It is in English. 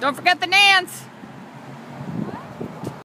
Don't forget the Nance.